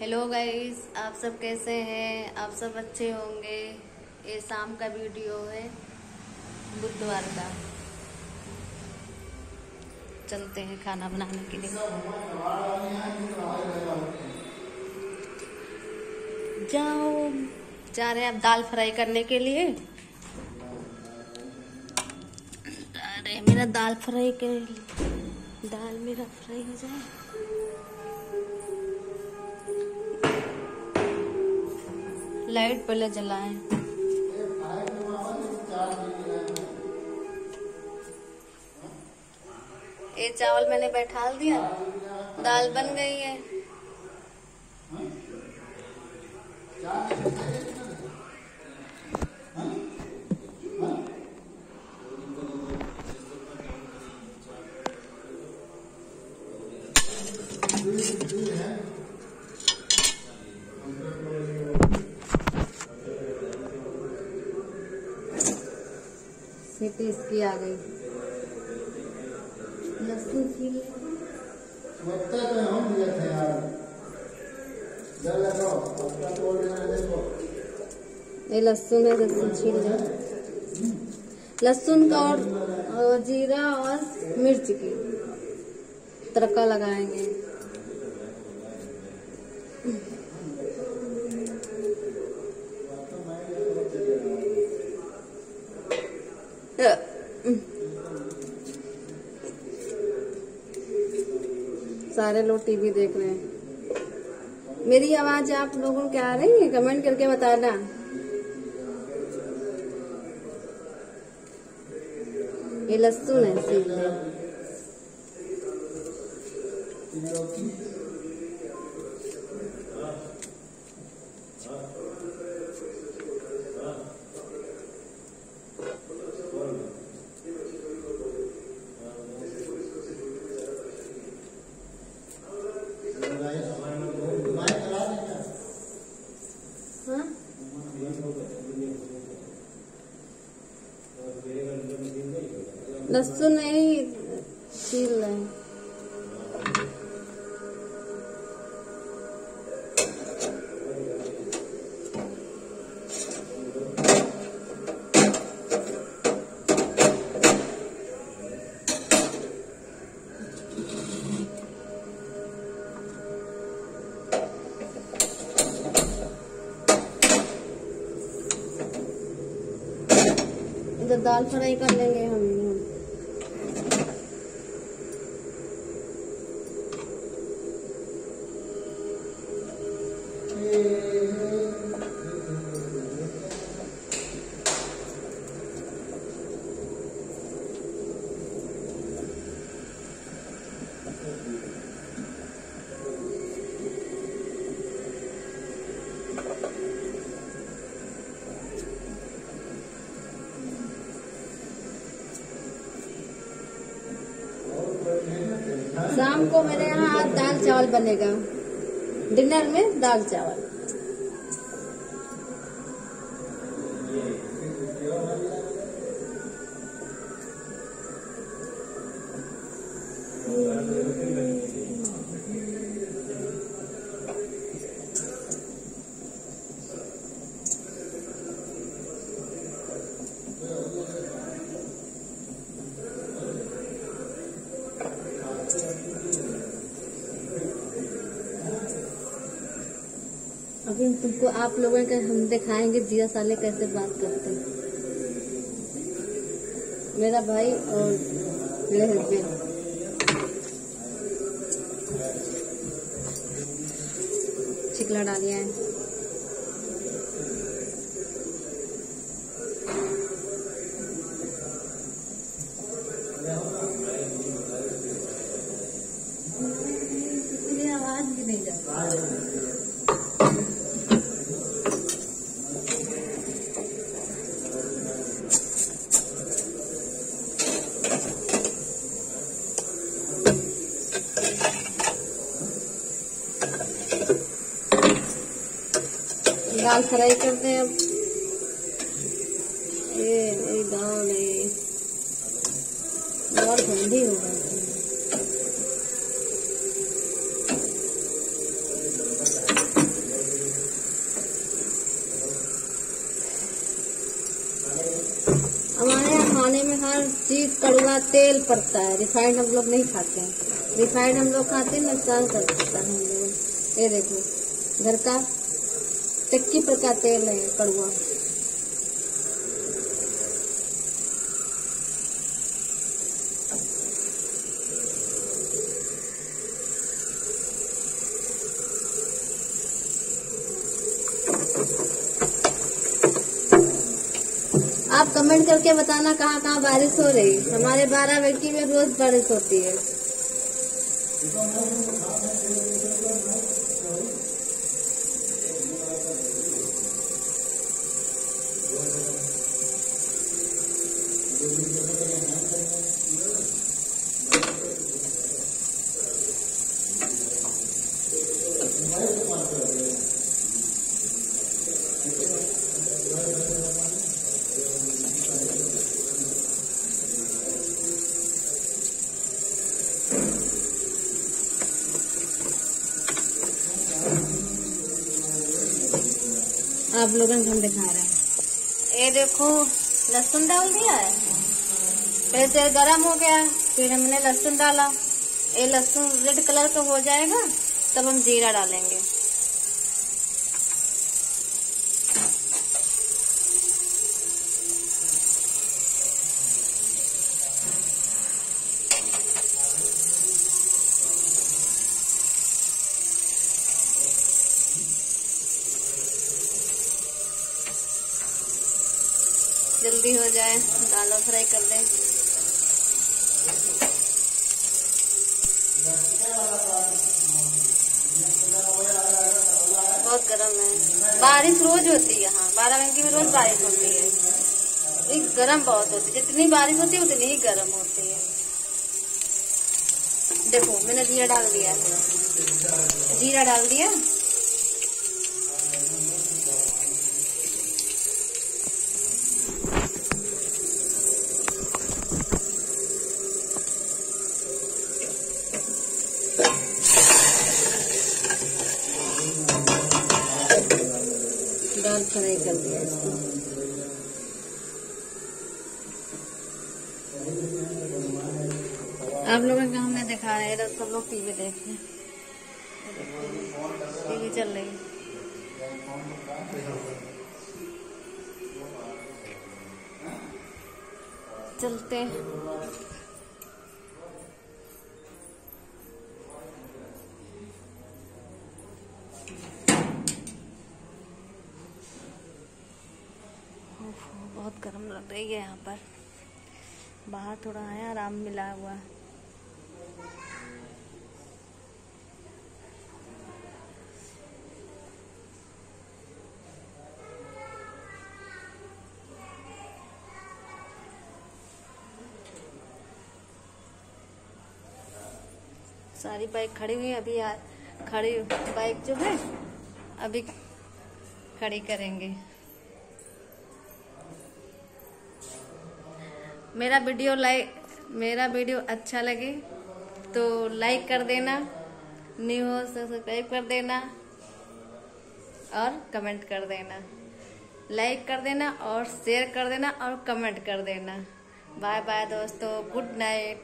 Hello guys आप सब कैसे हैं? आप सब अच्छे होंगे? ये शाम का वीडियो है, बुधवार का। चलते हैं खाना बनाने के लिए। जाओ। जा रहे हैं अब दाल फ्राई करने के लिए। अरे मेरा दाल फ्राई कर दाल मेरा फ्राई हो जाए। लाइट पहले जलाएँ। ये चावल मैंने बैठा दिया दाल बन गई है सीटी इसकी आ गई लहसुन छील ले। पत्ता तो हम दिए थे यार जल लगाओ पत्ता तोड़ देना देखो। ये लहसुन है। लहसुन छील लहसुन का और जीरा और मिर्च की। तड़का लगाएँगे। सारे लोग टीवी देख रहे हैं। मेरी आवाज़ आप लोगों को आ रही है? कमेंट करके बताना। ये लहसुन है सीधे लहसुन नहीं छील दाल फ्राई कर लेंगे हम। शाम को मेरे यहाँ आज दाल चावल बनेगा। डिनर में दाल चावल। अभी तुमको आप लोगों के हम दिखाएँगे, जिया साले कैसे बात करते हैं। मेरा भाई और मेरे हस्बैंड चिकला डालिया है। आवाज़ भी नहीं जाती दाल फ्राई करते हैं अब। ये दाल है और हमारे यहाँ खाने में हर चीज़ कड़वा तेल पड़ता है। रिफाइंड हम लोग नहीं खाते हैं। रिफाइंड हम लोग खाते हैं, नुकसान कर देता है हम लोग ये देखो, घर का चक्की पर का तेल है कड़वा? आप कमेंट करके बताना कहाँ कहाँ बारिश हो रही। हमारे बारह बल्कि में रोज बारिश होती है। आप लोगों को हम दिखा रहे हैं। ये देखो लहसुन डाल दिया है। पहले तेल गरम हो गया, फिर हमने लहसुन डाला। ये लहसुन रेड कलर का हो जाएगा, तब हम जीरा डालेंगे। जल्दी हो जाए, दालों फ्राई कर दें बहुत गर्म है। बारिश रोज होती है यहाँ बाराबंकी में रोज बारिश होती है। गर्म बहुत होती है। जितनी बारिश होती है, उतनी ही गर्म होती है। देखो, मैंने जीरा डाल दिया। जीरा डाल दिया? आप लोगों को हमने दिखा रहे हैं सब लोग टीवी देख रहे टीवी चल रही है। चलते बाहर थोड़ा है आराम मिला हुआ। है सारी बाइक खड़ी हुई अभी आ, खड़ी बाइक जो है अभी खड़ी करेंगे। मेरा वीडियो लाइक मेरा वीडियो अच्छा लगे तो लाइक कर देना, न्यू हो सब्सक्राइब कर देना और कमेंट कर देना। लाइक कर देना और शेयर कर देना और कमेंट कर देना। बाय बाय दोस्तों, गुड नाइट।